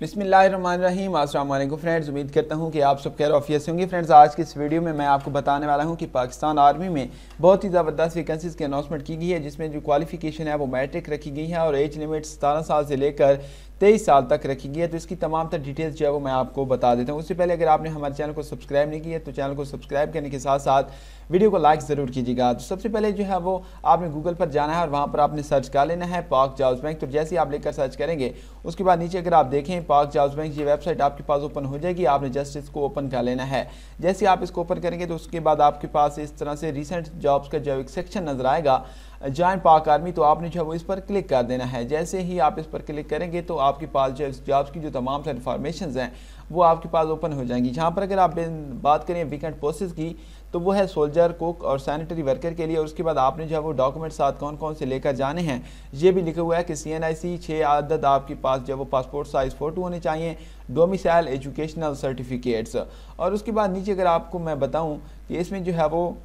अस्सलाम वालेकुम फ्रेंड्स, उम्मीद करता हूँ कि आप सब खैर ऑफियस होंगे। फ्रेंड्स, आज की इस वीडियो में मैं आपको बताने वाला हूँ कि पाकिस्तान आर्मी में बहुत ही ज़बरदस्त वैकेंसीज़ की अनाउंसमेंट की गई है, जिसमें जो क्वालिफिकेशन है वो मैट्रिक रखी गई है और एज लिमिट सतारह साल से लेकर तेईस साल तक रखी गई है। तो इसकी तमाम तर डिटेल्स जो है वो मैं आपको बता देता हूँ। उससे पहले अगर आपने हमारे चैनल को सब्सक्राइब नहीं किया तो चैनल को सब्सक्राइब करने के साथ साथ वीडियो को लाइक ज़रूर कीजिएगा। तो सबसे पहले जो है वो आपने गूगल पर जाना है और वहाँ पर आपने सर्च कर लेना है पाक जाउस बैंक तो जैसे ही आप लेकर सर्च करेंगे, उसके बाद नीचे अगर आप देखें पाक जाउस बैंक ये वेबसाइट आपके पास ओपन हो जाएगी। आपने जस्ट इसको ओपन कर लेना है। जैसे आप इसको ओपन करेंगे तो उसके बाद आपके पास इस तरह से रिसेंट जॉब्स का जो एक सेक्शन नज़र आएगा जॉइन पाक आर्मी तो आपने जो है वो इस पर क्लिक कर देना है। जैसे ही आप इस पर क्लिक करेंगे तो आपके पास जो जॉब्स की जो तमाम सारी इन्फॉर्मेशन हैं, वो आपके पास ओपन हो जाएँगी। जहाँ पर अगर आप बात करें वीकेंड पोस्टेज की तो वो है सोल्जर कुक और सैनिटरी वर्कर के लिए। और उसके बाद आपने जो है वो डॉक्यूमेंट साथ कौन कौन से लेकर जाने हैं, ये भी लिखा हुआ है कि सी एन आई सी छः आदत आपके पास जो वो पासपोर्ट साइज़ फ़ोटो होने चाहिए डोमिसाइल एजुकेशनल सर्टिफिकेट्स और उसके बाद नीचे अगर आपको मैं बताऊँ कि इसमें जो है वो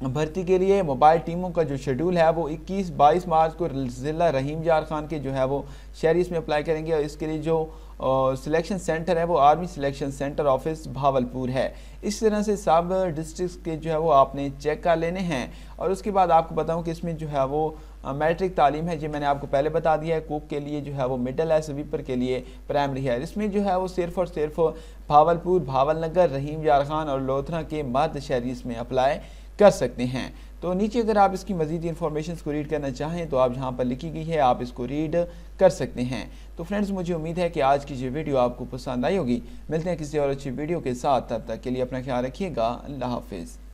भर्ती के लिए मोबाइल टीमों का जो शेड्यूल है वो 21-22 मार्च को ज़िला रहीम जार खान के जो है वो शहरी इसमें अप्लाई करेंगे और इसके लिए जो सिलेक्शन सेंटर है वो army selection centre office Bahawalpur है। इस तरह से सब डिस्ट्रिक्ट के जो है वो आपने चेक कर लेने हैं और उसके बाद आपको बताऊँ कि इसमें जो है वो मैट्रिक तालीम है जो मैंने आपको पहले बता दिया है कुक के लिए जो है वो मिडल है स्वीपर के लिए प्राइमरी है। इसमें जो है वो सिर्फ़ और सिर्फ़ भावलपुर भावल नगर रहीम जार खान और लोथरा के मर्द शहरी इसमें अप्लाई कर सकते हैं। तो नीचे अगर आप इसकी मजीद इन्फॉर्मेशन को रीड करना चाहें तो आप जहाँ पर लिखी गई है, आप इसको रीड कर सकते हैं। तो फ्रेंड्स मुझे उम्मीद है कि आज की जो वीडियो आपको पसंद आई होगी। मिलते हैं किसी और अच्छी वीडियो के साथ। तब तक के लिए अपना ख्याल रखिएगा। अल्लाह हाफिज़।